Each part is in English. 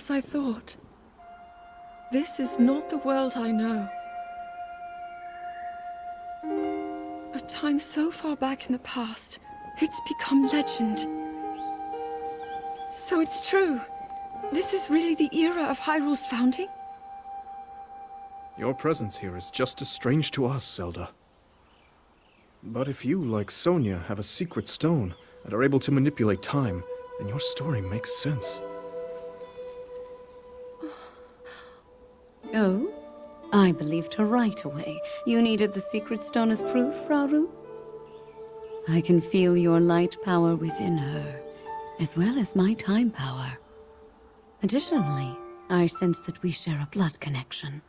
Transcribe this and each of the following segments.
As I thought. This is not the world I know. A time so far back in the past, it's become legend. So it's true. This is really the era of Hyrule's founding? Your presence here is just as strange to us, Zelda. But if you, like Sonia, have a secret stone and are able to manipulate time, then your story makes sense. Oh? I believed her right away. You needed the secret stone as proof, Rauru? I can feel your light power within her, as well as my time power. Additionally, I sense that we share a blood connection.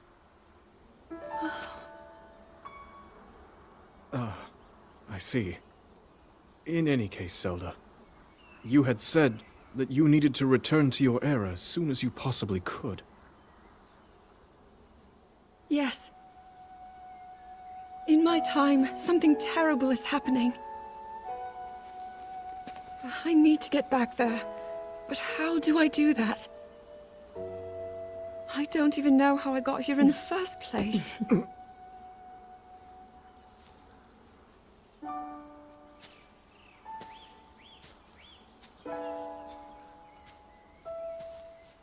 Ah, I see. In any case, Zelda, you had said that you needed to return to your era as soon as you possibly could. Yes. In my time, something terrible is happening. I need to get back there. But how do I do that? I don't even know how I got here in the first place.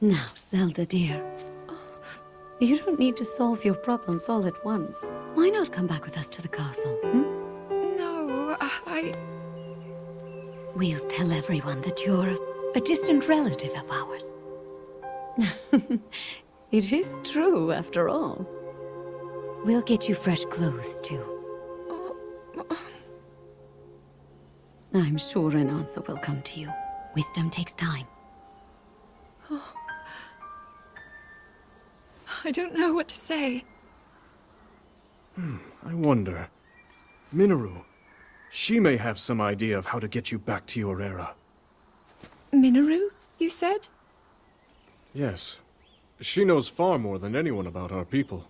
Now, Zelda dear. You don't need to solve your problems all at once. Why not come back with us to the castle, hmm? No, I... We'll tell everyone that you're a distant relative of ours. it is true, after all. We'll get you fresh clothes, too. I'm sure an answer will come to you. Wisdom takes time. I don't know what to say. Hmm, I wonder. Mineru. She may have some idea of how to get you back to your era. Mineru, you said? Yes. She knows far more than anyone about our people.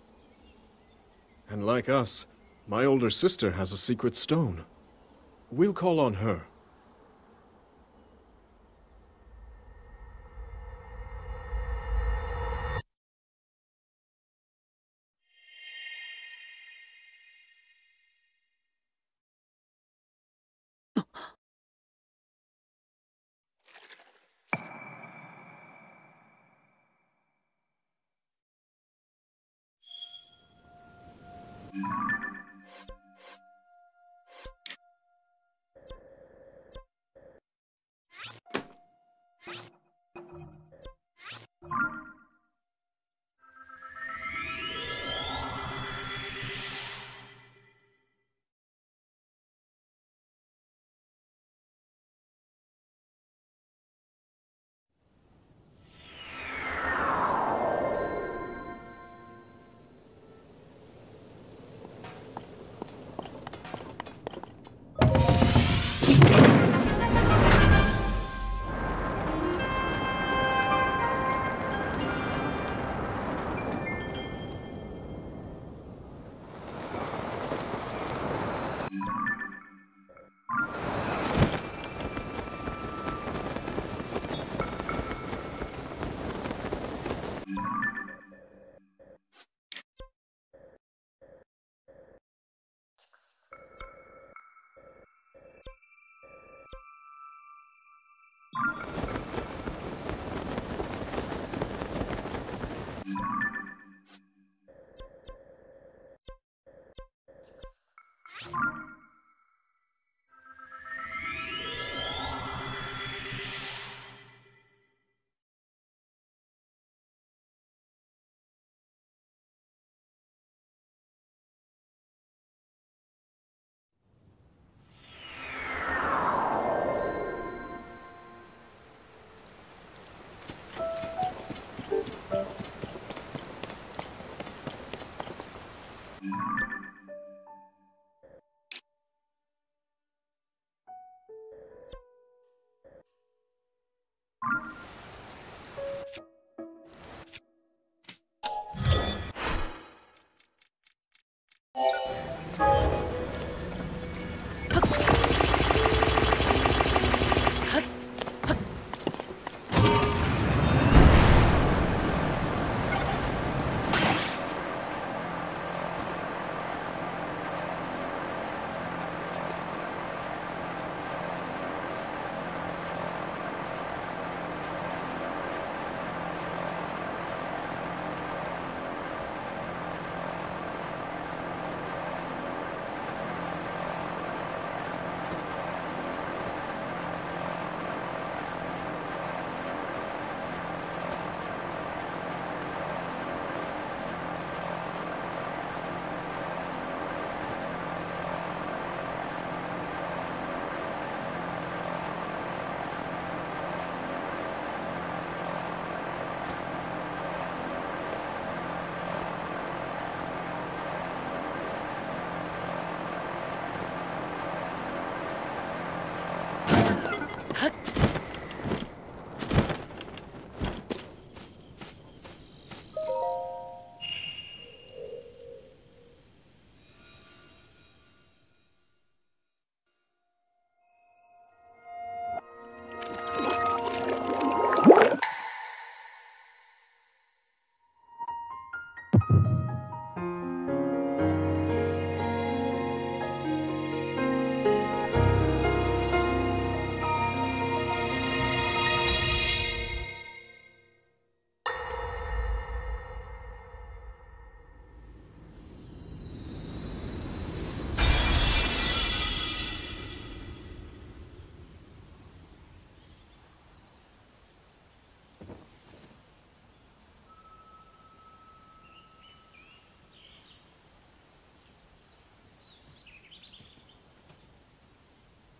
And like us, my older sister has a secret stone. We'll call on her.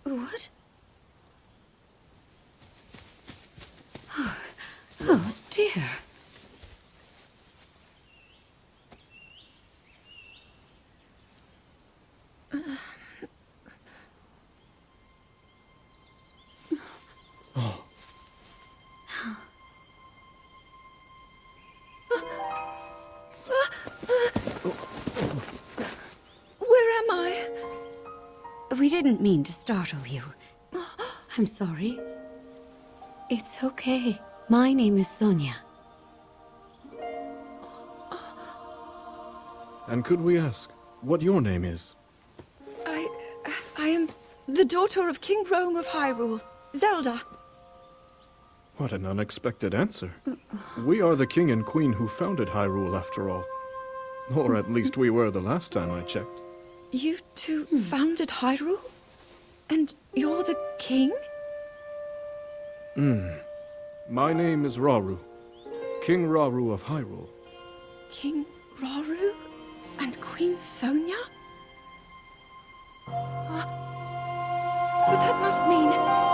What? We didn't mean to startle you. I'm sorry. It's okay. My name is Sonia. And could we ask what your name is? I. I am the daughter of King Rhoam of Hyrule, Zelda. What an unexpected answer. We are the king and queen who founded Hyrule, after all. Or at least we were the last time I checked. You two founded Hyrule? And you're the king? Hmm. My name is Rauru, King Rauru of Hyrule. King Rauru? And Queen Sonia? Ah, But that must mean.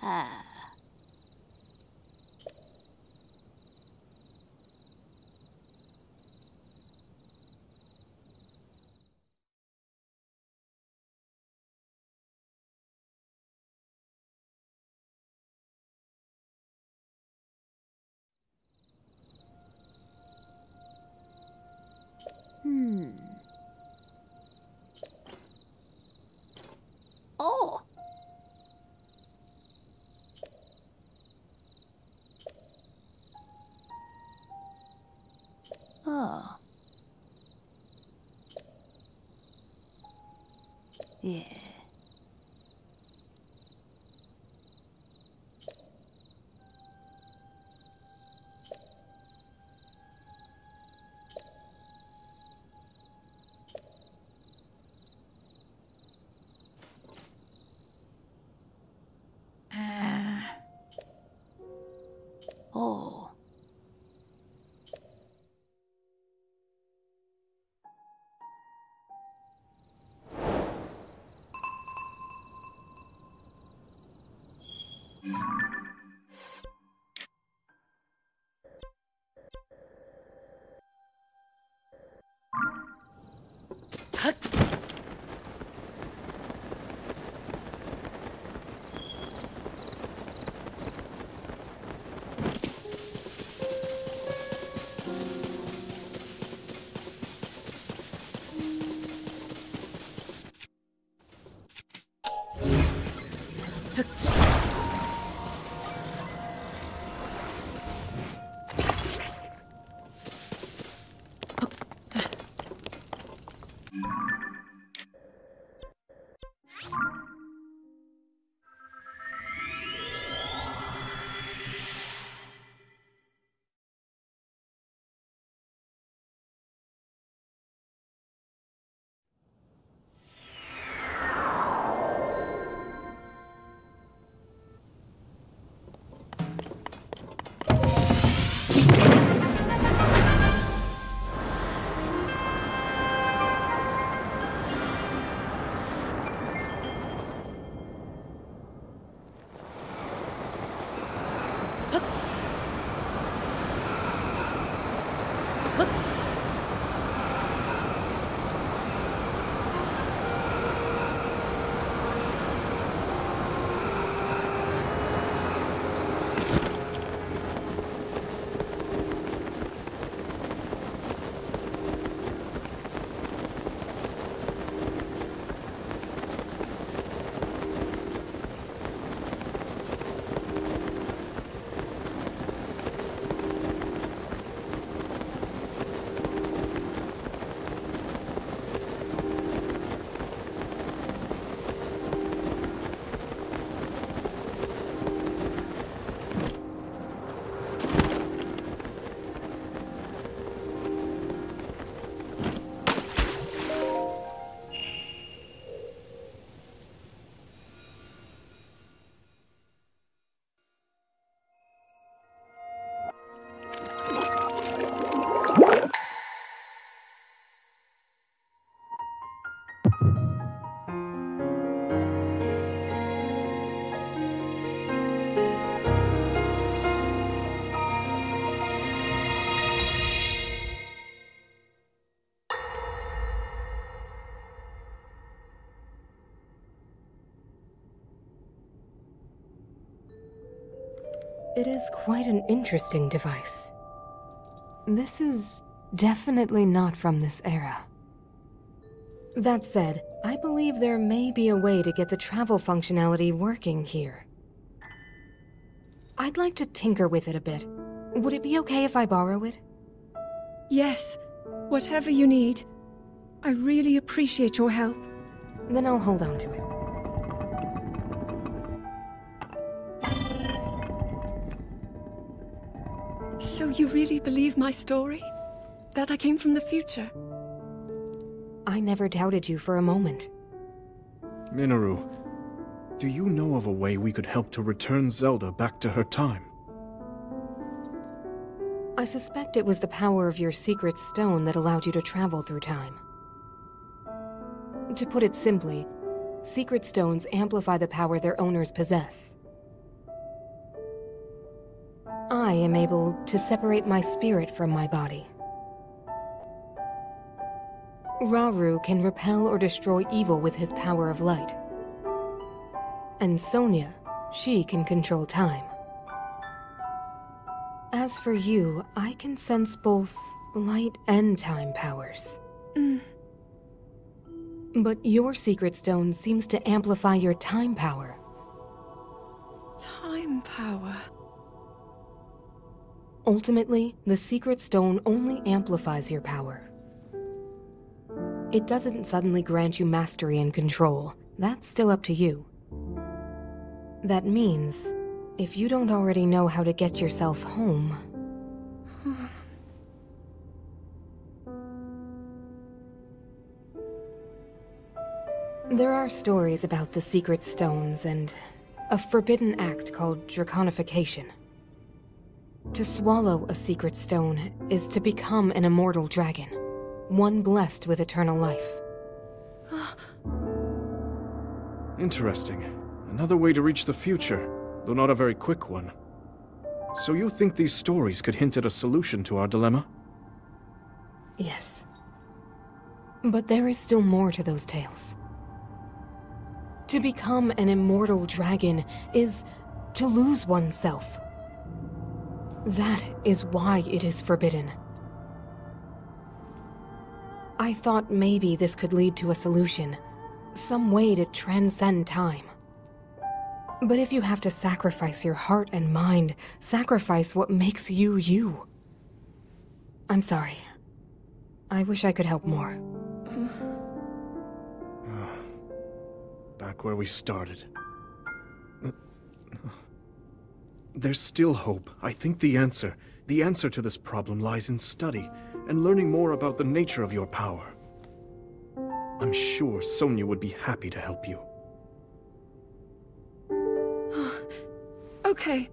Hmm. Oh! Yeah. you It is quite an interesting device. This is definitely not from this era. That said, I believe there may be a way to get the travel functionality working here. I'd like to tinker with it a bit. Would it be okay if I borrow it? Yes, whatever you need. I really appreciate your help. Then I'll hold on to it. You really believe my story? That I came from the future? I never doubted you for a moment. Mineru, do you know of a way we could help to return Zelda back to her time? I suspect it was the power of your secret stone that allowed you to travel through time. To put it simply, secret stones amplify the power their owners possess. I am able to separate my spirit from my body. Rauru can repel or destroy evil with his power of light. And Sonia, she can control time. As for you, I can sense both light and time powers. Mm. But your secret stone seems to amplify your time power. Time power. Ultimately, the secret stone only amplifies your power. It doesn't suddenly grant you mastery and control. That's still up to you. That means, if you don't already know how to get yourself home... there are stories about the secret stones and a forbidden act called draconification. To swallow a secret stone is to become an immortal dragon, one blessed with eternal life. Interesting. Another way to reach the future. though not a very quick one. So you think these stories could hint at a solution to our dilemma? Yes. But there is still more to those tales. To become an immortal dragon is to lose oneself. That is why it is forbidden. I thought maybe this could lead to a solution. Some way to transcend time. But if you have to sacrifice your heart and mind, sacrifice what makes you you. I'm sorry. I wish I could help more. Back where we started. There's still hope. I think the answer, the answer to this problem lies in study and learning more about the nature of your power. I'm sure Sonia would be happy to help you. Okay.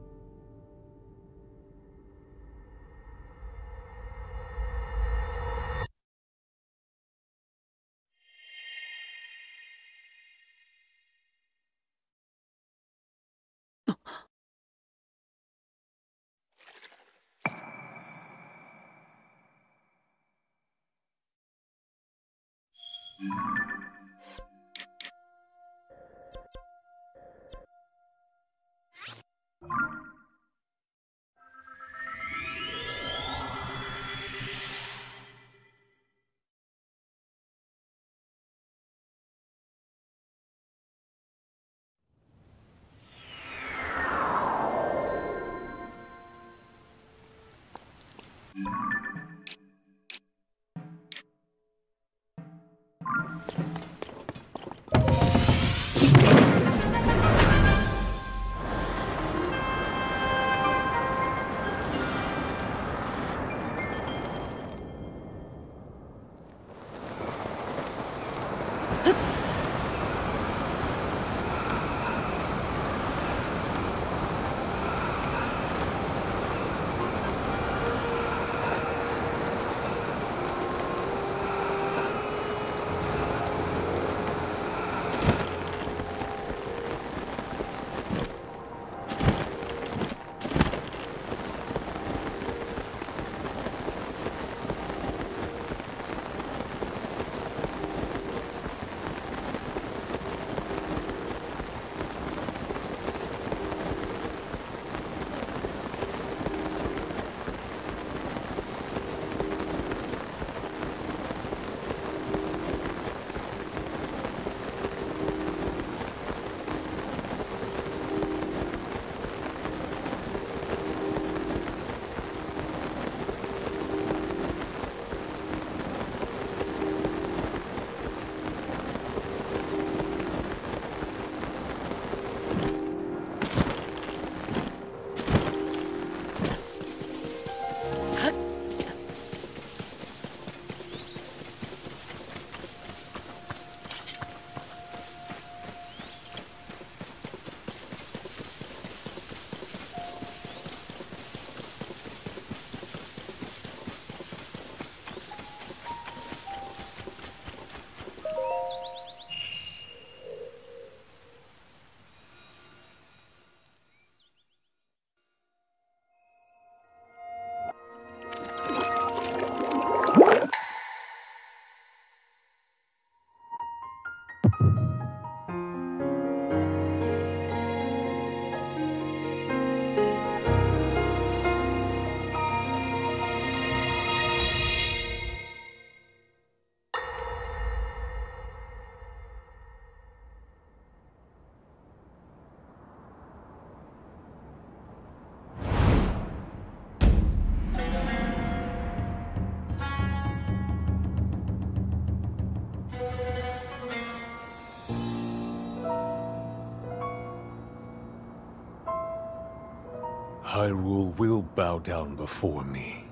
Hyrule will bow down before me.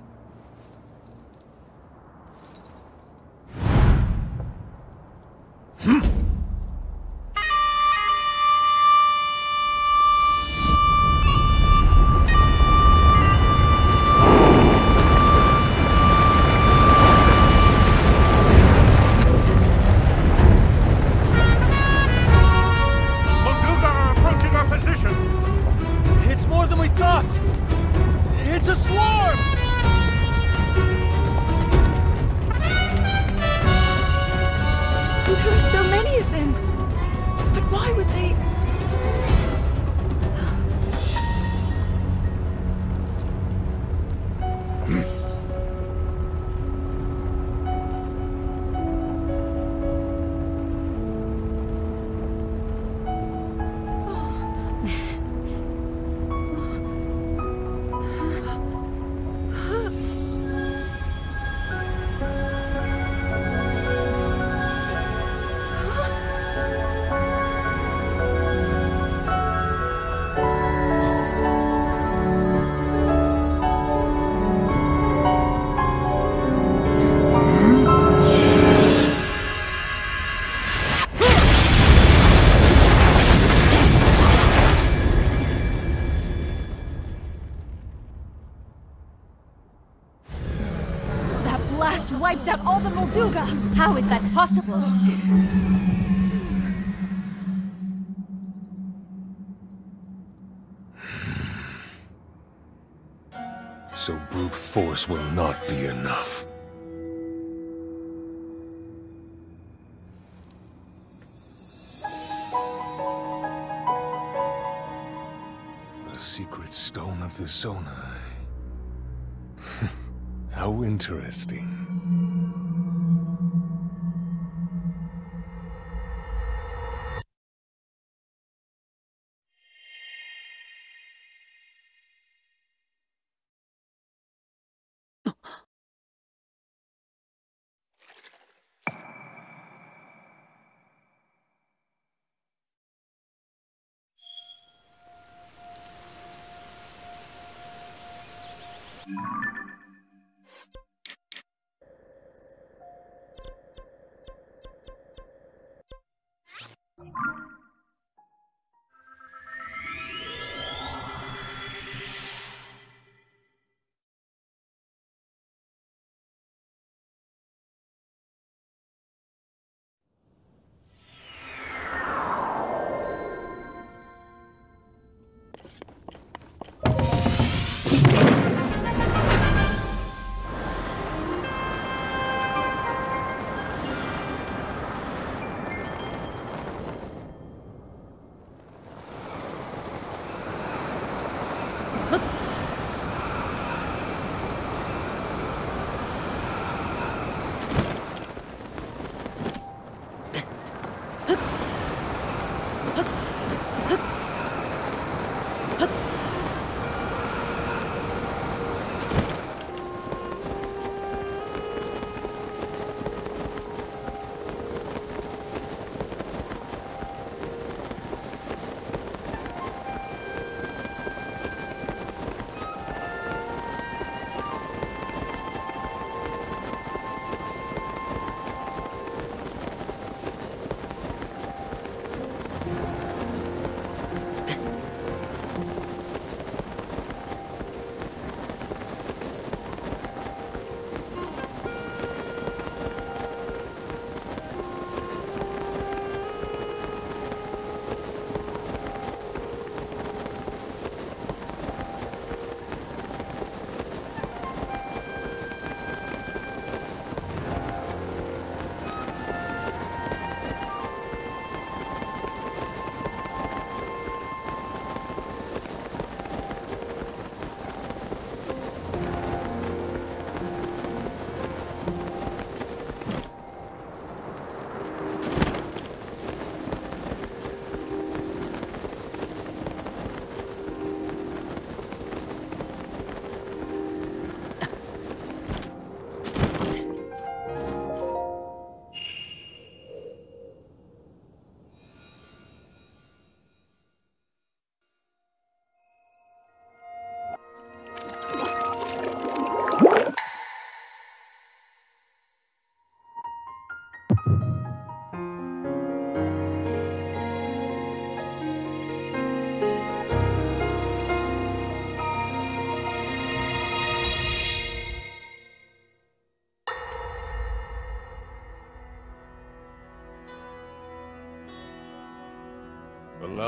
Molduga! How is that possible? So brute force will not be enough. The secret stone of the Zonai. How interesting.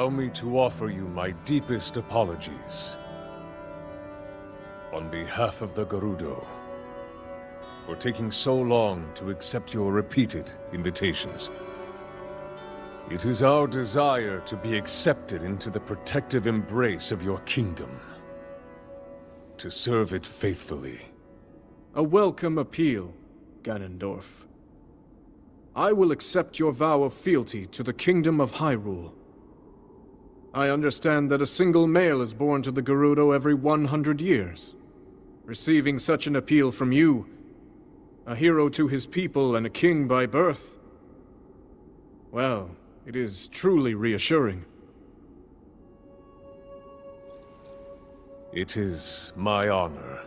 Allow me to offer you my deepest apologies. on behalf of the Gerudo, for taking so long to accept your repeated invitations. It is our desire to be accepted into the protective embrace of your kingdom. To serve it faithfully. A welcome appeal, Ganondorf. I will accept your vow of fealty to the Kingdom of Hyrule. I understand that a single male is born to the Gerudo every 100 years. Receiving such an appeal from you, a hero to his people and a king by birth, well, it is truly reassuring. It is my honor.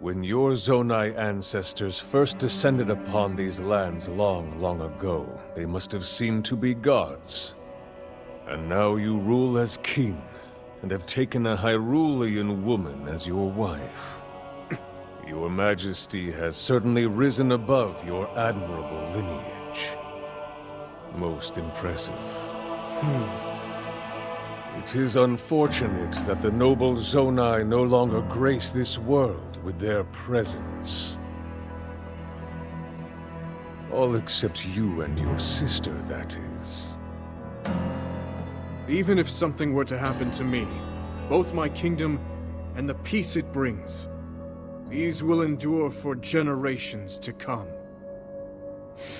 When your Zonai ancestors first descended upon these lands long, long ago, they must have seemed to be gods. And now you rule as king, and have taken a Hyrulean woman as your wife. Your Majesty has certainly risen above your admirable lineage. Most impressive. Hmm. It is unfortunate that the noble Zonai no longer grace this world with their presence. All except you and your sister, that is. Even if something were to happen to me, both my kingdom and the peace it brings, these will endure for generations to come.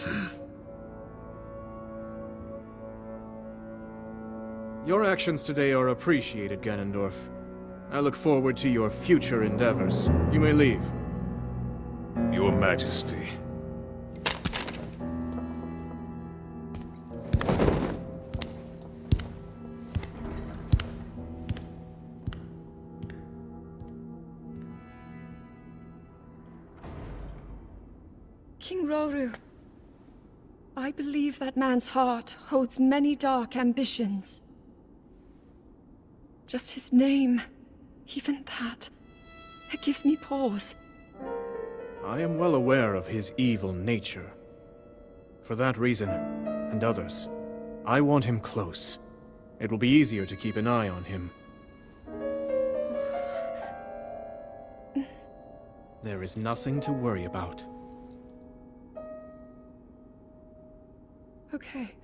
Your actions today are appreciated, Ganondorf. I look forward to your future endeavors. You may leave. Your Majesty. King Rauru. I believe that man's heart holds many dark ambitions. Just his name, even that, it gives me pause. I am well aware of his evil nature. For that reason, and others, I want him close. It will be easier to keep an eye on him. There is nothing to worry about. Okay.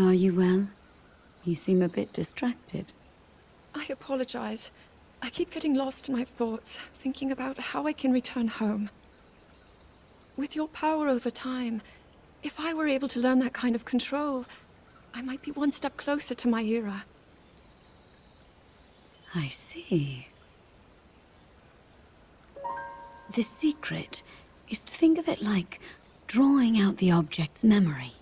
Are you well? You seem a bit distracted. I apologize. I keep getting lost in my thoughts, thinking about how I can return home. With your power over time, if I were able to learn that kind of control, I might be one step closer to my era. I see. The secret is to think of it like drawing out the object's memory.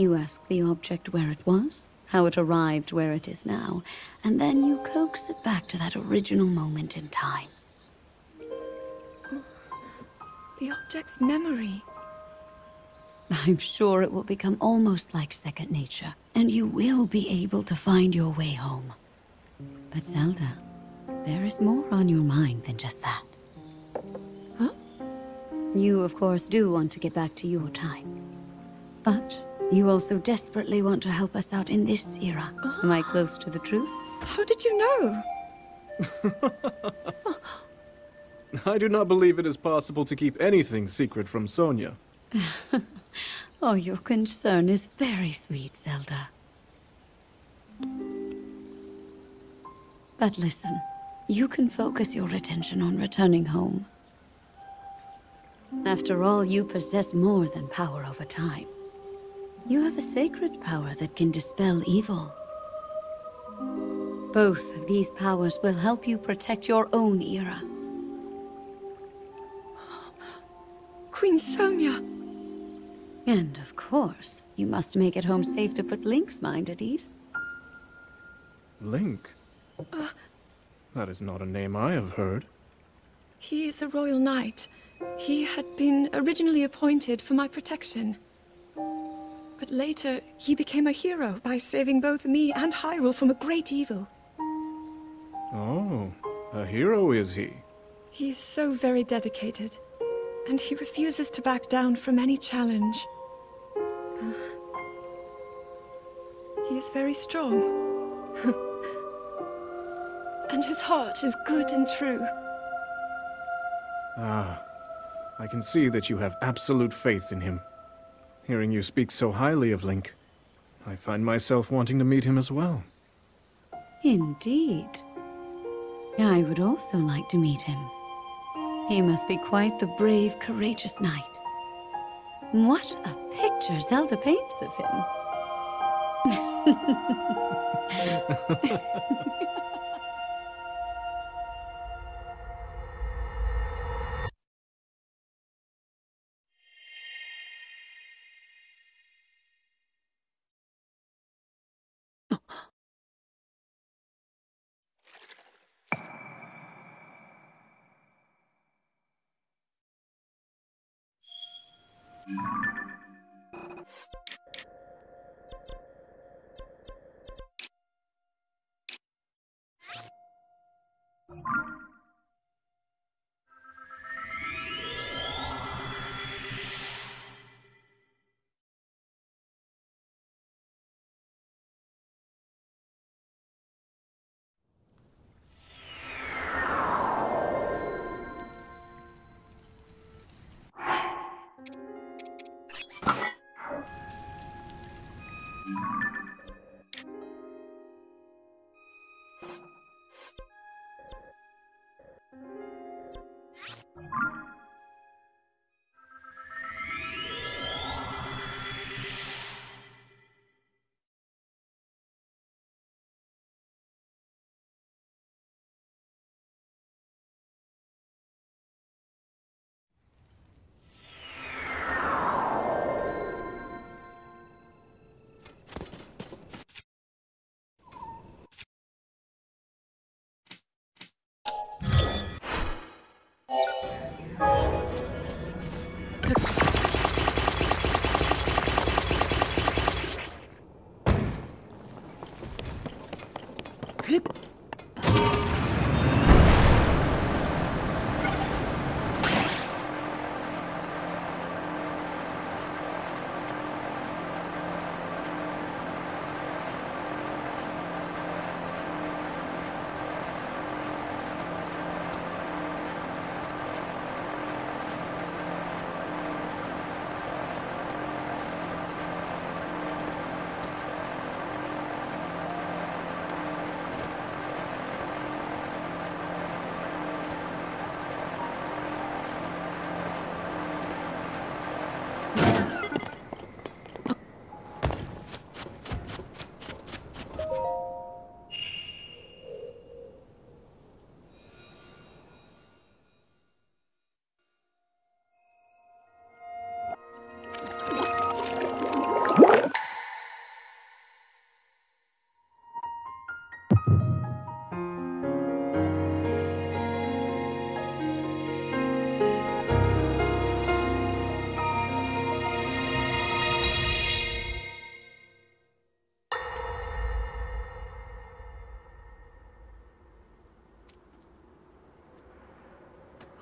You ask the object where it was, how it arrived where it is now, and then you coax it back to that original moment in time. The object's memory. I'm sure it will become almost like second nature, and you will be able to find your way home. But Zelda, there is more on your mind than just that. Huh? You, of course, do want to get back to your time. But you also desperately want to help us out in this era. Am I close to the truth? How did you know? I do not believe it is possible to keep anything secret from Sonia. oh, your concern is very sweet, Zelda. But listen, you can focus your attention on returning home. After all, you possess more than power over time. You have a sacred power that can dispel evil. Both of these powers will help you protect your own era. Queen Sonia! And of course, you must make it home safe to put Link's mind at ease. Link? Uh, that is not a name I have heard. He is a royal knight. He had been originally appointed for my protection. But later, he became a hero by saving both me and Hyrule from a great evil. Oh, a hero is he? He is so very dedicated, and he refuses to back down from any challenge. he is very strong. and his heart is good and true. Ah, I can see that you have absolute faith in him. Hearing you speak so highly of Link, I find myself wanting to meet him as well. Indeed. I would also like to meet him. He must be quite the brave, courageous knight. What a picture Zelda paints of him.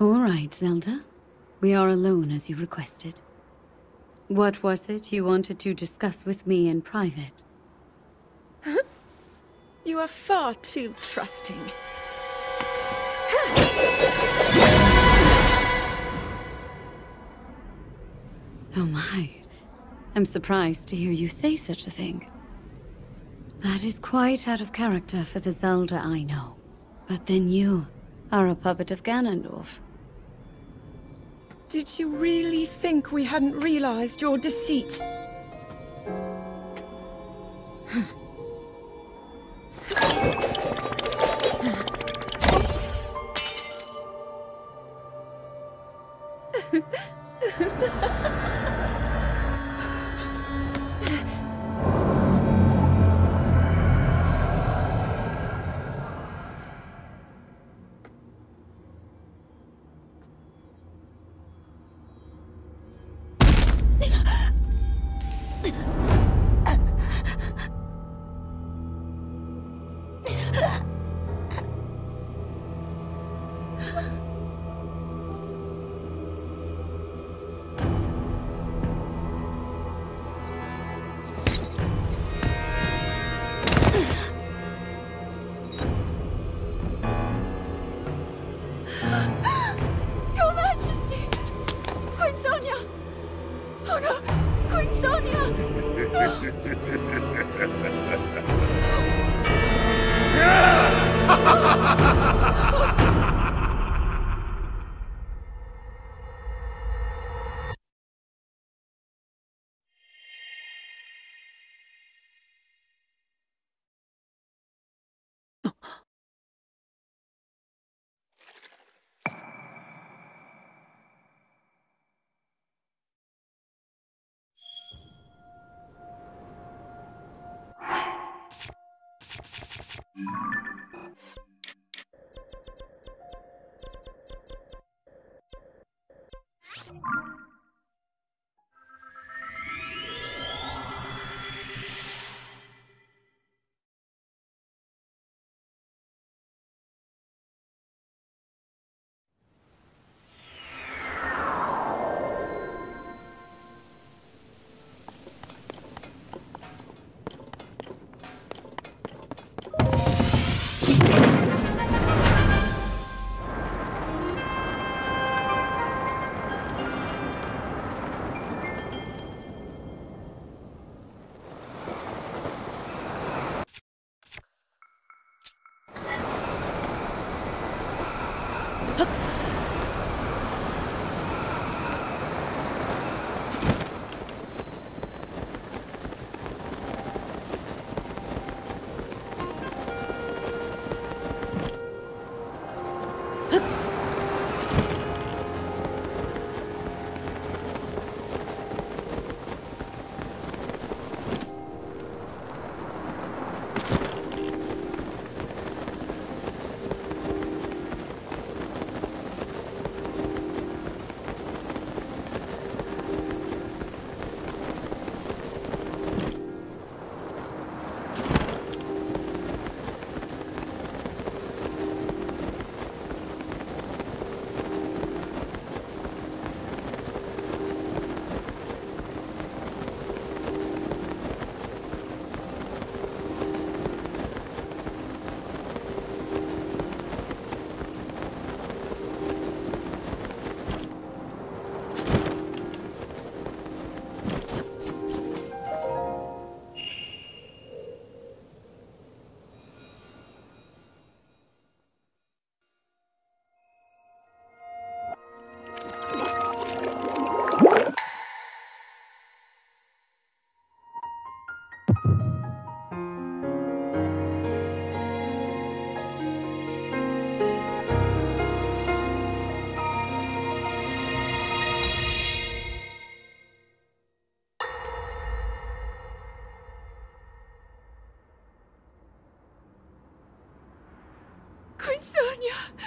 All right, Zelda. We are alone as you requested. What was it you wanted to discuss with me in private? You are far too trusting. Oh my. I'm surprised to hear you say such a thing. That is quite out of character for the Zelda I know. But then you are a puppet of Ganondorf. Did you really think we hadn't realized your deceit? ピッ!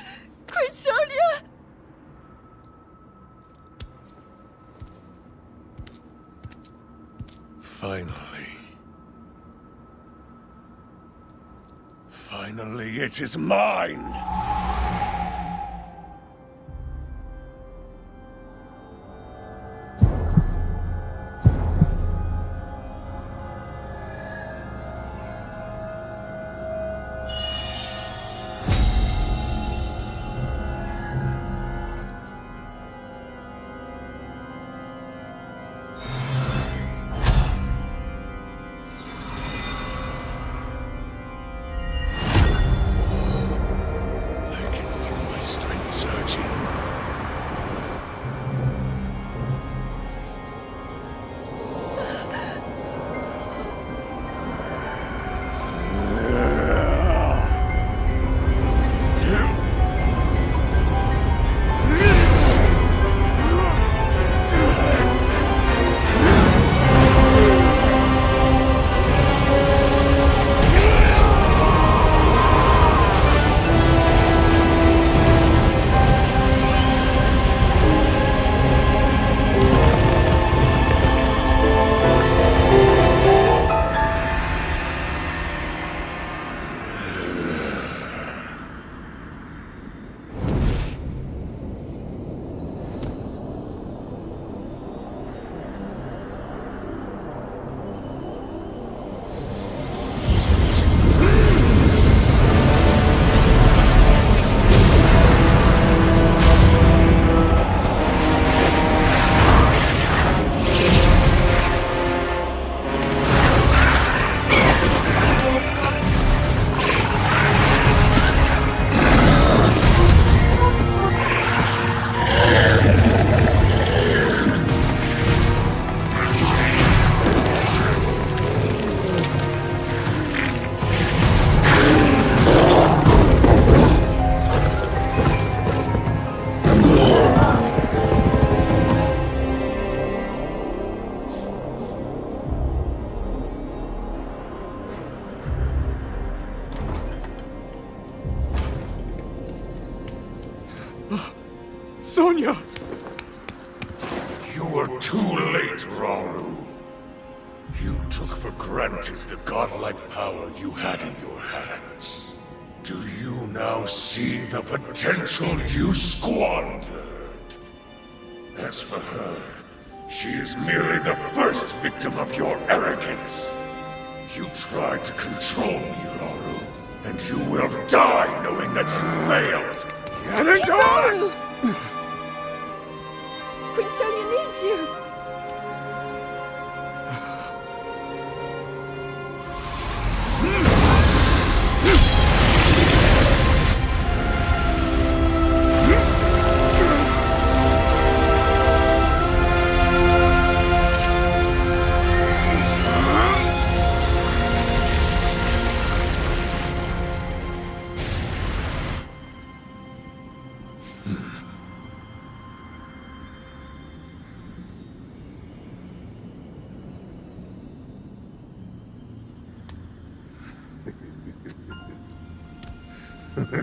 Sonia! Queen Sonia! Finally. Finally, it is mine!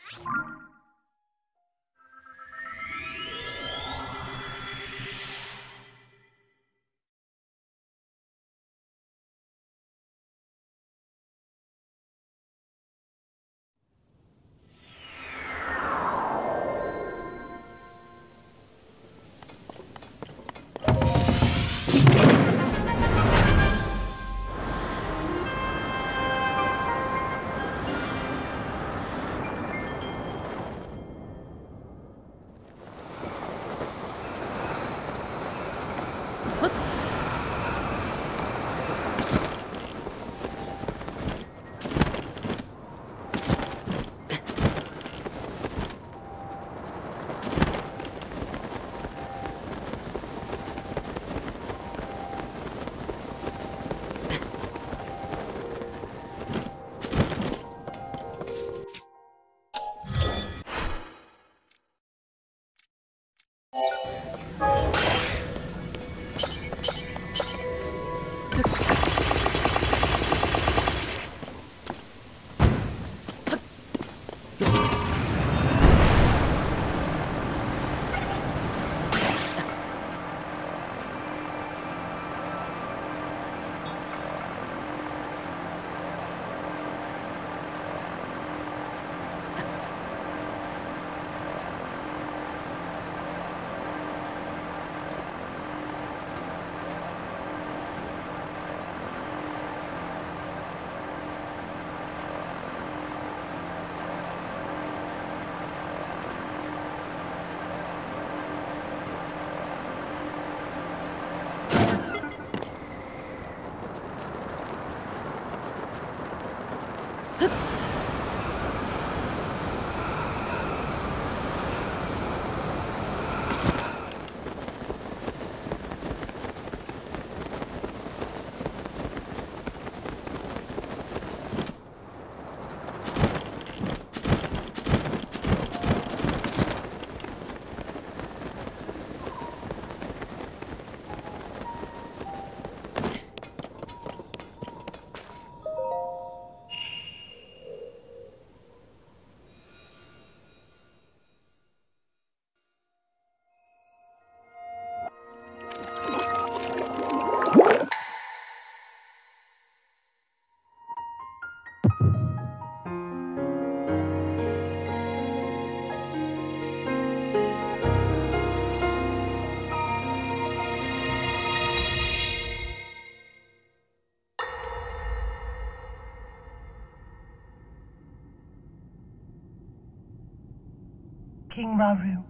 you King Rauru.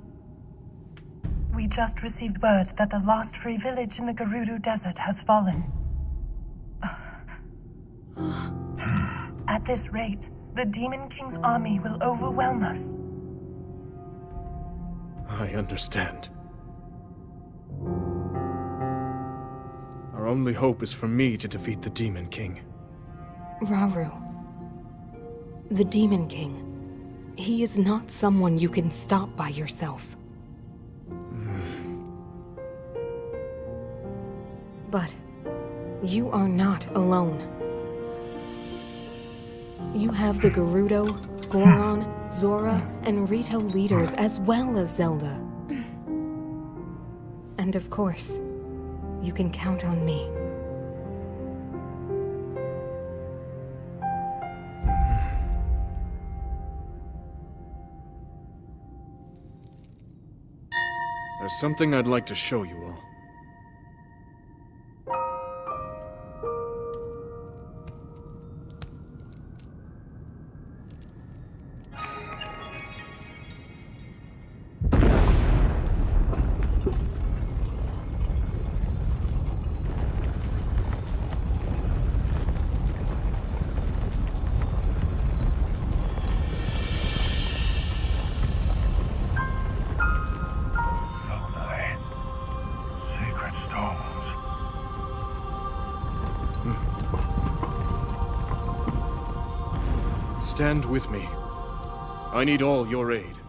We just received word that the last free village in the Gerudo Desert has fallen. At this rate, the Demon King's army will overwhelm us. I understand. Our only hope is for me to defeat the Demon King. Rauru. The Demon King. He is not someone you can stop by yourself. But you are not alone. You have the Gerudo, Goron, Zora, and Rito leaders as well as Zelda. And of course, you can count on me. There's something I'd like to show you all. I need all your aid.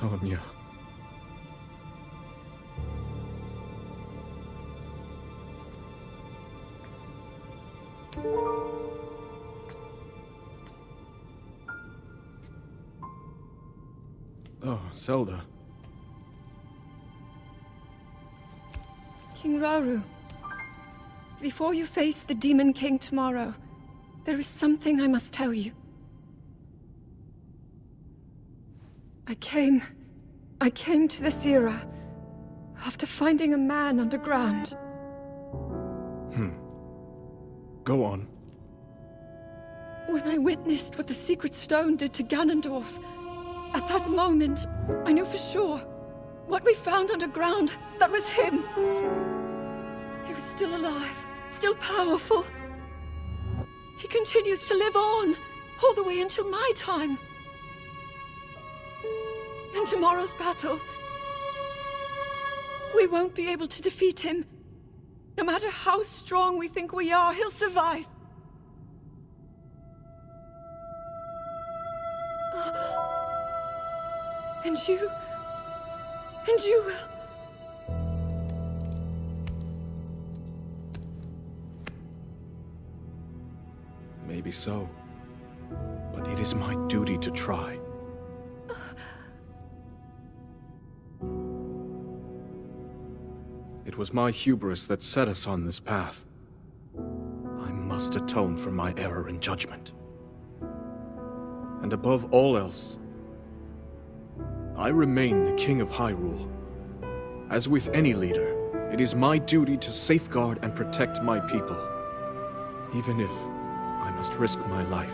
Sonia. Oh, Zelda. King Rauru, before you face the Demon King tomorrow, there is something I must tell you. Came... I came to this era after finding a man underground. Hmm. Go on. When I witnessed what the Secret Stone did to Ganondorf, at that moment, I knew for sure what we found underground, that was him. He was still alive, still powerful. He continues to live on, all the way until my time. Tomorrow's battle, we won't be able to defeat him. No matter how strong we think we are, he'll survive. And you... And you will... Maybe so. But it is my duty to try. Was my hubris that set us on this path. I must atone for my error in judgment. And above all else, I remain the King of Hyrule. As with any leader, it is my duty to safeguard and protect my people, even if I must risk my life.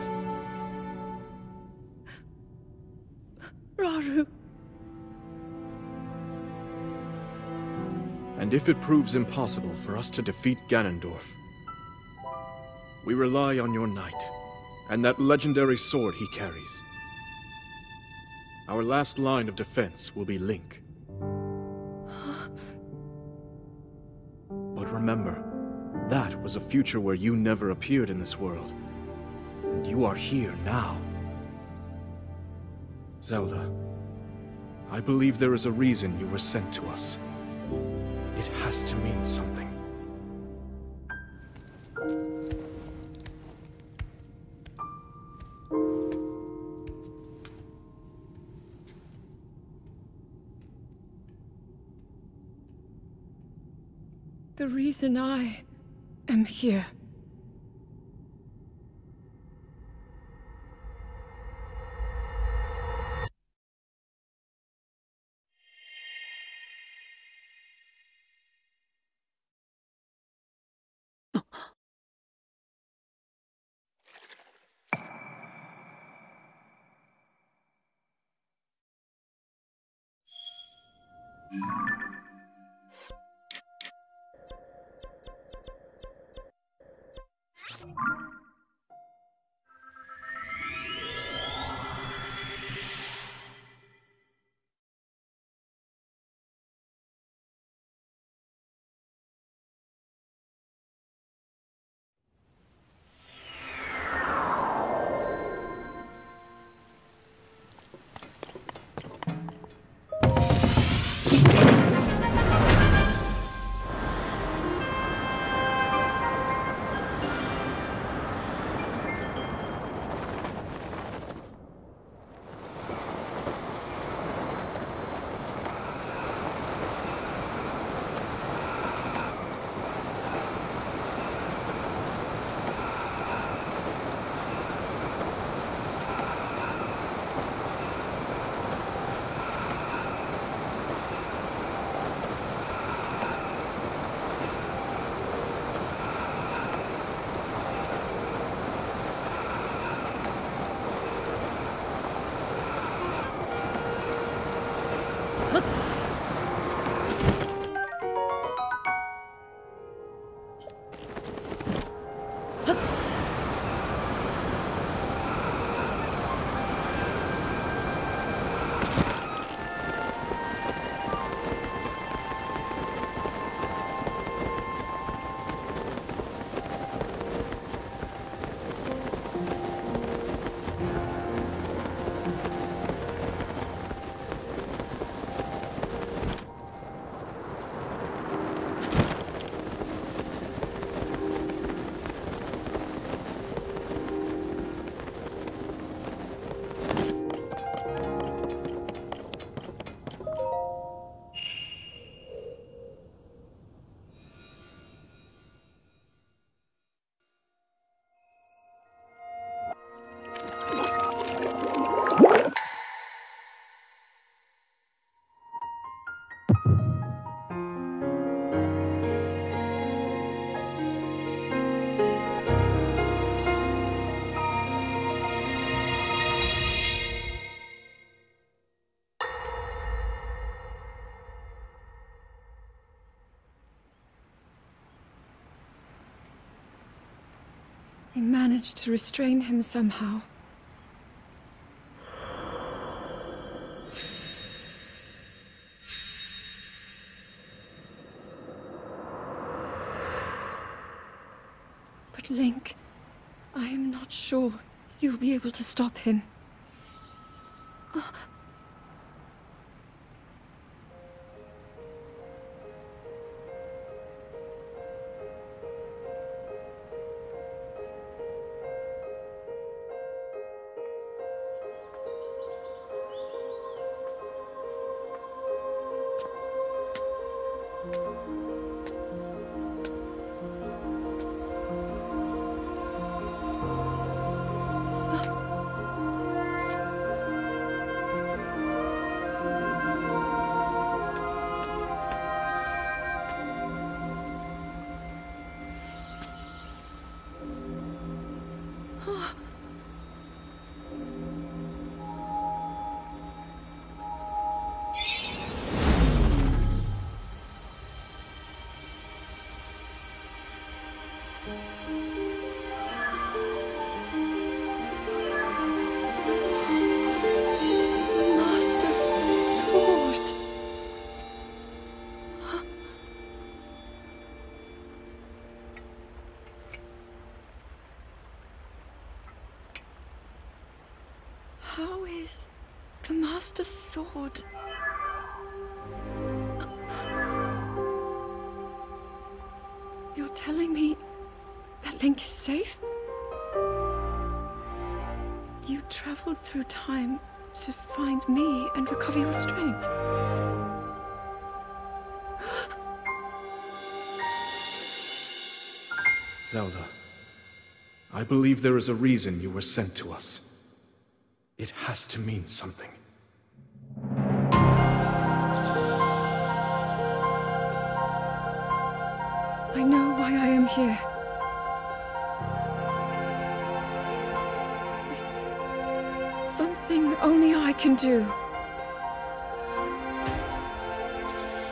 Rauru. And if it proves impossible for us to defeat Ganondorf, we rely on your knight, and that legendary sword he carries. Our last line of defense will be Link. But remember, that was a future where you never appeared in this world. And you are here now. Zelda, I believe there is a reason you were sent to us. It has to mean something. The reason I am here. Managed to restrain him somehow. But Link, I am not sure you'll be able to stop him. Is the Master Sword? You're telling me that Link is safe? You traveled through time to find me and recover your strength. Zelda, I believe there is a reason you were sent to us. It has to mean something. I know why I am here. It's something only I can do.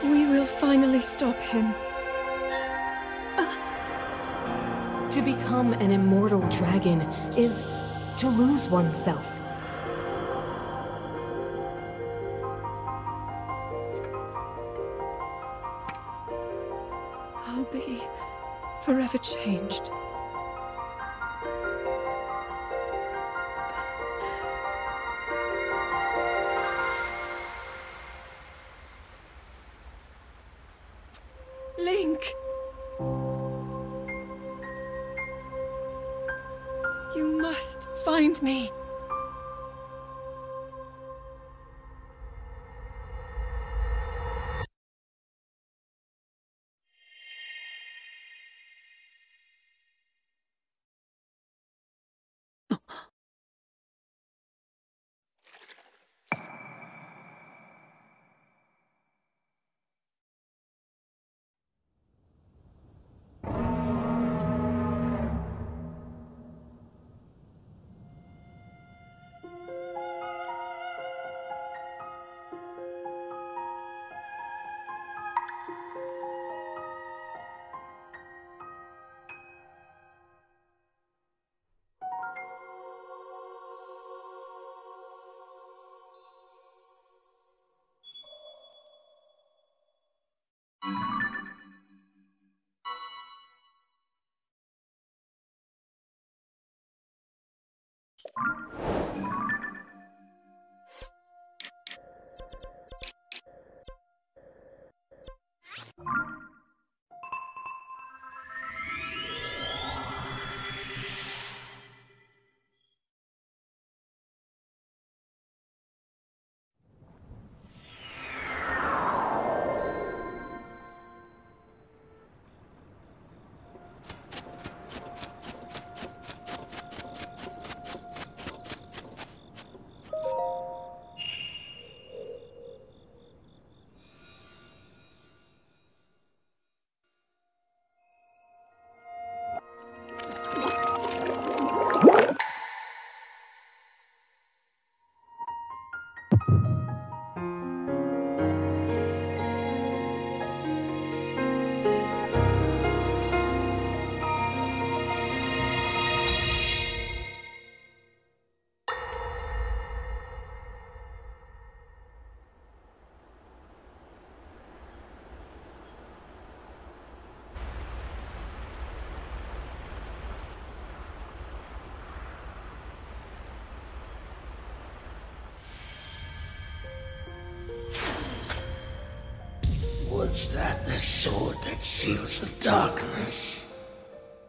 We will finally stop him. To become an immortal dragon is to lose oneself. Forever changed. Was that the sword that seals the darkness?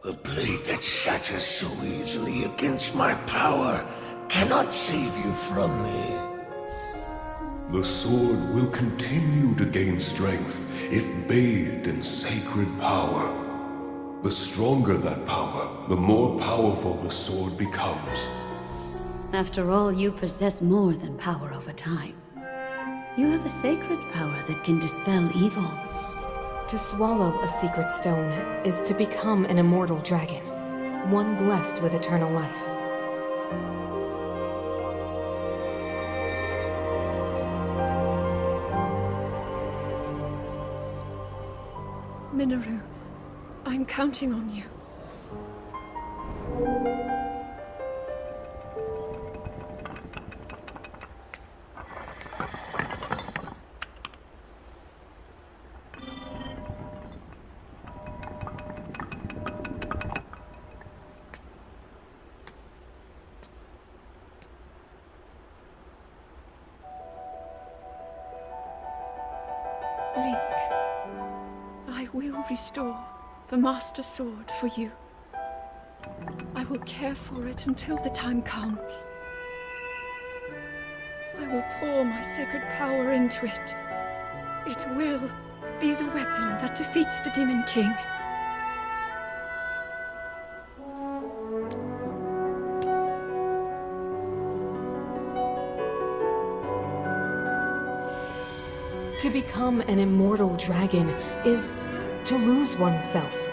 The blade that shatters so easily against my power cannot save you from me. The sword will continue to gain strength if bathed in sacred power. The stronger that power, the more powerful the sword becomes. After all, you possess more than power over time. You have a sacred power that can dispel evil. To swallow a secret stone is to become an immortal dragon, one blessed with eternal life. Mineru, I'm counting on you. The Master Sword for you. I will care for it until the time comes. I will pour my sacred power into it. It will be the weapon that defeats the Demon King. To become an immortal dragon is to lose oneself.